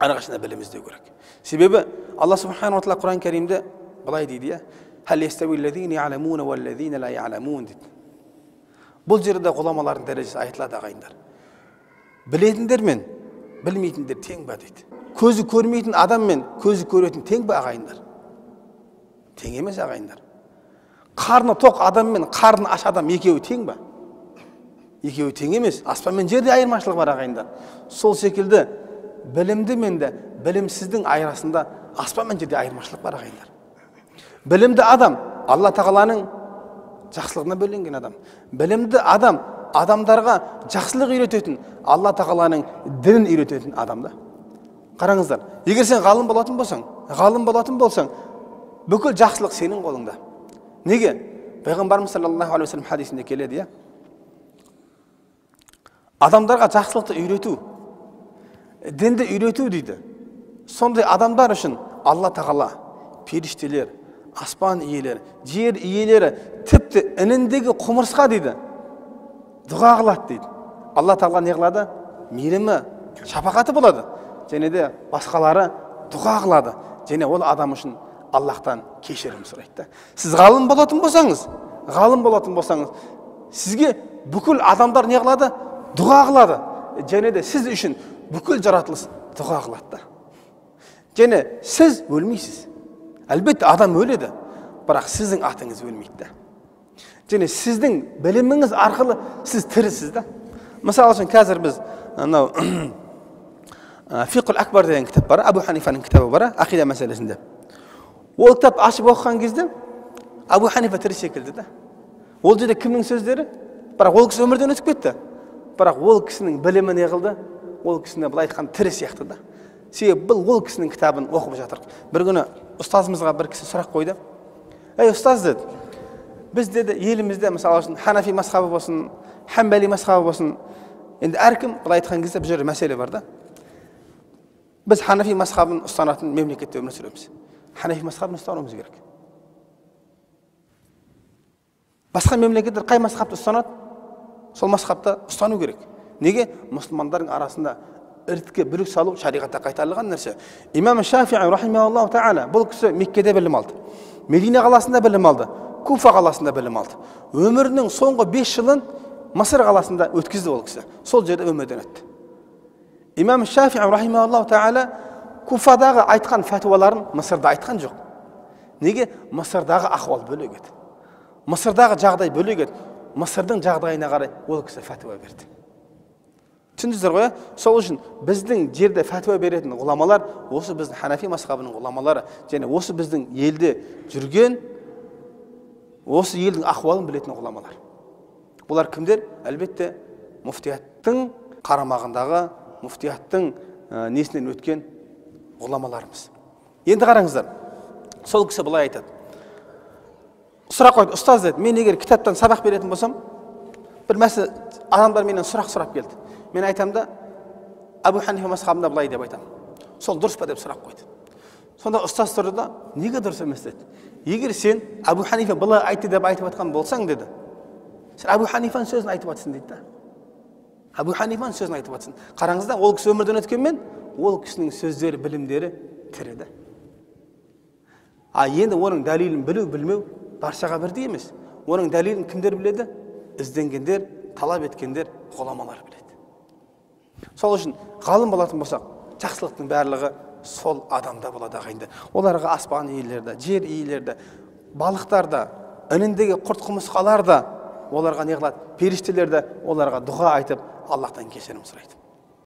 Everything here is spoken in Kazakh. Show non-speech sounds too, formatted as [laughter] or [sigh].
әрқашанда білім іздеу керек себебі алла субханала тағала құран кәрімде былай дейді иә дейді бұл жерде ғұламалардың дәрежесі айтылады ағайындар білетіндер мен білмейтіндер тең ба дейді көзі көрмейтін адам мен көзі көретін тең ба ағайындар тең емес ағайындар қарны тоқ адам мен қарны аш адам екеуі тең ба екеуі тең емес аспан мен жерде айырмашылық бар ағайындар сол секілді білімді мен де білімсіздің арасында аспан мен жерде айырмашылық бар ағайындар білімді адам алла тағаланың жақсылығына бөленген адам білімді адам адамдарға жақсылық үйрететін алла тағаланың дінін үйрететін адам да қараңыздар егер сен ғалым болатын болсаң ғалым болатын болсаң бүкіл жақсылық сенің қолыңда. Неге? Пайғамбарымыз саллаллаху алейхи хадисінде келеді иә? Адамдарға жақсылықты үйрету дінді үйрету дейді сондай адамдар үшін алла тағала періштелер аспан иелері жер иелері тіпті ініндегі құмырсқа дейді дұға қылады дейді алла тағала не қылады мейірімі шапағаты болады және де басқалары дұға қылады және ол адам үшін аллахтан кешірім сұрайды да сіз ғалым болатын болсаңыз ғалым болатын болсаңыз сізге бүкіл адамдар не қылады дұға қылады және де сіз үшін бүкіл жаратылыс дұға қылады да. Және сіз өлмейсіз. Әлбетте адам өледі бірақ сіздің атыңыз өлмейді да. Және сіздің біліміңіз арқылы сіз тірісіз да. Мысалы үшін қазір біз анау [clears throat] фиқл акбар деген кітап бар абу ханифаның кітабы бар ақида мәселесінде. Ол кітапты ашып оқыған кезде абу ханифа тірі секілді да. Ол жерде кімнің сөздері? Бірақ ол кісі өмірден өтіп кетті. Бірақ ол кісінің білімі не қылды ол кісіні былай айтқанда тірі сияқты да. Себебі бұл ол кісінің кітабын оқып жатыр бір күні ұстазымызға бір кісі сұрақ қойды. Ей ұстаз деді. Біз деді елімізде мысалы үшін ханафи масхабы болсын хәмбәли масхабы болсын енді әркім былай айтқан кезде бұл жерде мәселе бар да. Біз ханафи масхабын ұстанатын мемлекетте өмір сүреміз. Ханафи масхабын ұстануымыз керек. Басқа мемлекеттер қай масхабты ұстанады? Сол масхабты ұстану керек. Неге? Мұсылмандардың арасында іріткі бүлік салу шариғатта қайтарылған нәрсе. Имам шафии рахималлаху тағала бұл кісі меккеде білім алды. Медина қаласында білім алды. Куфа қаласында білім алды. Өмірінің соңғы бес жылын мысыр қаласында өткізді ол кісі. Сол жерде өмірден өтті. Имам шафи рахималлаху тағала куфадағы айтқан фәтуаларын мысырда айтқан жоқ. Неге? Мысырдағы ахуал бөлек еді. Мысырдағы жағдай бөлек еді. Мысырдың жағдайына қарай ол кісі фәтуа берді. Түсіндіңіздер ғой сол үшін біздің жерде фәтуа беретін ғұламалар осы біздің ханафи масхабының ғұламалары және осы біздің елде жүрген осы елдің ахуалын білетін ғұламалар бұлар кімдер әлбетте муфтияттың қарамағындағы муфтияттың ә, несінен өткен ғұламаларымыз енді қараңыздар сол кісі былай айтады сұрақ қойды ұстаз деді мен егер кітаптан сабақ беретін болсам бір мәселе адамдар менен сұрақ сұрап келді мен айтамын да әбу ханифа масхабында былай деп айтамын сол дұрыс па деп сұрақ қойды сонда ұстаз тұрды да неге дұрыс емес деді егер сен әбу ханифа былай айтты деп айтып жатқан болсаң деді сен әбу ханифаның сөзін айтып жатрсың дейді да әбу ханифаның сөзін айтып жатрсың қараңыздар ол кісі өмірден өткенмен ол кісінің сөздері білімдері тірі да а енді оның дәлелін білу білмеу баршаға бірдей емес оның дәлелін кімдер біледі ізденгендер талап еткендер ғұламалар біледі сол үшін ғалым болатын болсақ жақсылықтың барлығы сол адамда болады ағайындар оларға аспан иелері де жер иелері де балықтар да ініндегі құрт құмырсқалар да оларға не қылады? Періштелер де оларға дұға айтып аллахтан кешірім сұрайды.